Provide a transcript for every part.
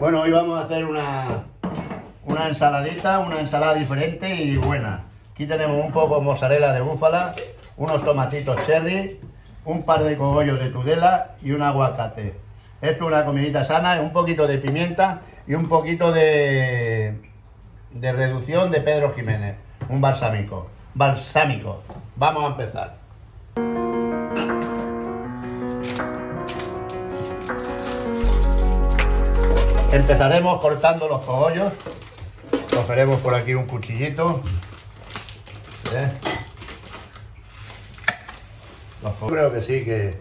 Bueno, hoy vamos a hacer una, una ensaladita, una ensalada diferente y buena. Aquí tenemos un poco de mozzarella de búfala, unos tomatitos cherry, un par de cogollos de tudela y un aguacate. Esto es una comidita sana, un poquito de pimienta y un poquito de, de reducción de Pedro Jiménez, un balsámico. Balsámico. Vamos a empezar. Empezaremos cortando los cogollos. Cogeremos por aquí un cuchillito. ¿Eh? Creo que sí, que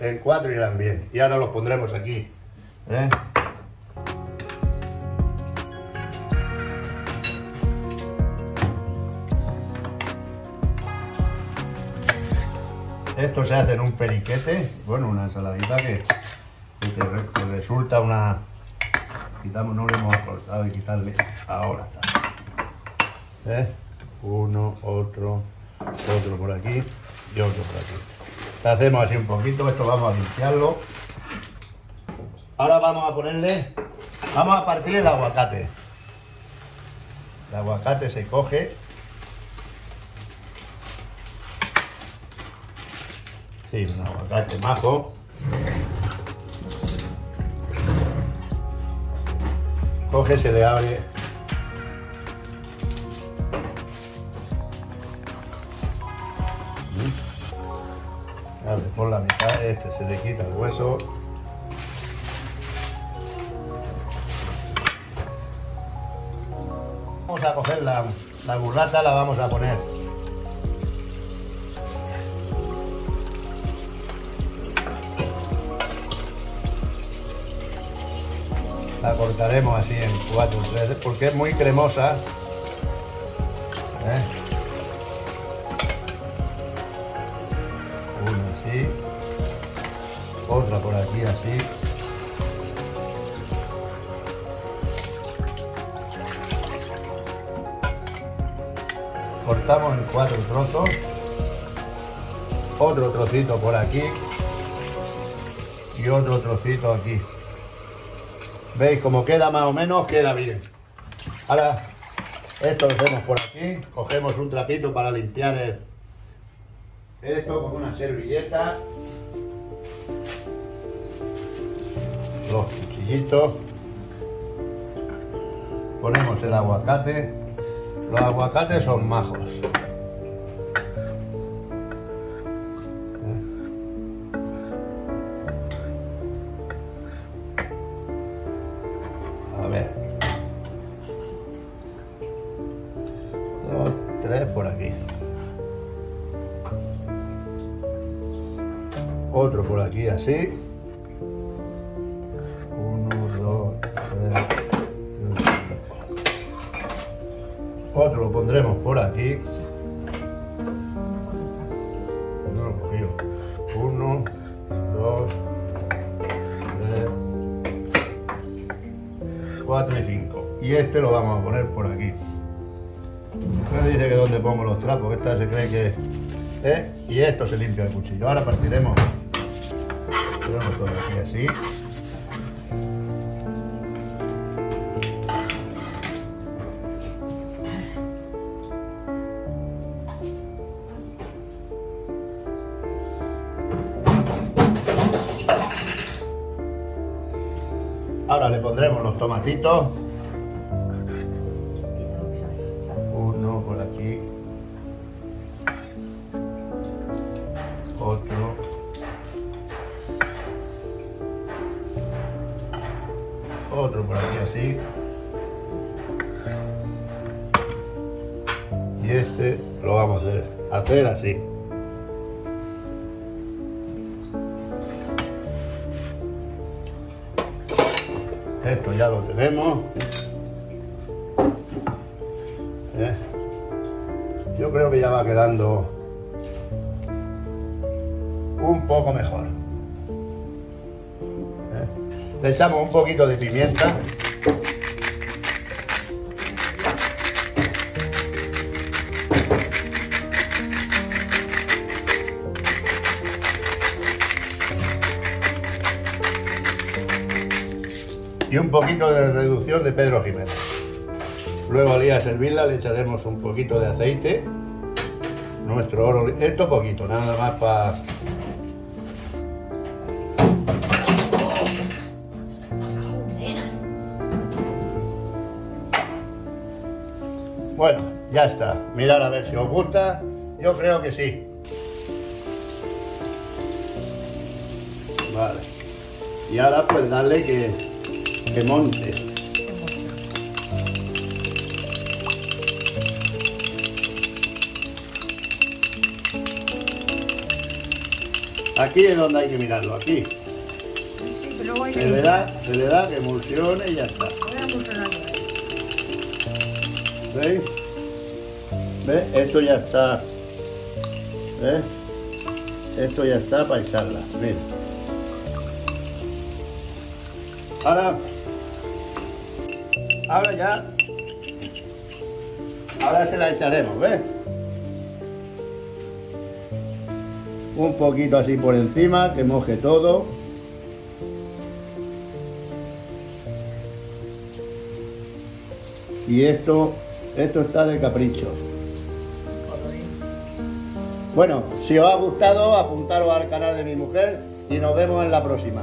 en cuatro irán bien. Y ahora los pondremos aquí. ¿eh? Esto se hace en un periquete, bueno, una ensaladita que, que, resulta una... Quitamos, no lo hemos cortado y quitarle ahora. ¿Eh? Uno, otro, otro por aquí y otro por aquí. hacemos así un poquito, esto vamos a limpiarlo. Ahora vamos a ponerle, vamos a partir el aguacate. El aguacate se coge. Sí, un aguacate majo. Coge, se le abre por la mitad, este se le quita el hueso. Vamos a coger la, la burrata, la vamos a poner. La cortaremos así en cuatro tres porque es muy cremosa. ¿eh? otra por aquí así. Cortamos en cuatro trozos. Otro trocito por aquí. Y otro trocito aquí. ¿Veis cómo queda más o menos? Queda bien. Ahora, esto lo hacemos por aquí. Cogemos un trapito para limpiar esto con una servilleta. los cuchillitos, ponemos el aguacate, los aguacates son majos. Otro por aquí así. Otro lo pondremos por aquí. No lo cogido. Uno, dos, tres, cuatro y cinco. Y este lo vamos a poner por aquí. Me dice que donde pongo los trapos, esta se cree que... ¿eh? Y esto se limpia el cuchillo. Ahora partiremos. Todo aquí así. Ahora le pondremos los tomatitos. Así. Y este lo vamos a hacer, así. Esto ya lo tenemos. ¿Eh? Yo creo que ya va quedando un poco mejor. Le echamos un poquito de pimienta. y un poquito de reducción de Pedro Jiménez. Luego al ir a servirla le echaremos un poquito de aceite. Nuestro oro, esto poquito, nada más para... Bueno, ya está. Mirad a ver si os gusta. Yo creo que sí. Vale. Y ahora pues darle que, que monte. Aquí es donde hay que mirarlo, aquí. Se le da, se le da que emulsione y ya está. ¿Veis? ¿Ves? Esto ya está. ¿Ves? Esto ya está para echarla. Mira. Ahora. Ahora ya. Ahora se la echaremos, ¿ves? Un poquito así por encima, que moje todo. Y esto, esto está de capricho. Bueno, si os ha gustado, apuntaros al canal de mi mujer y nos vemos en la próxima.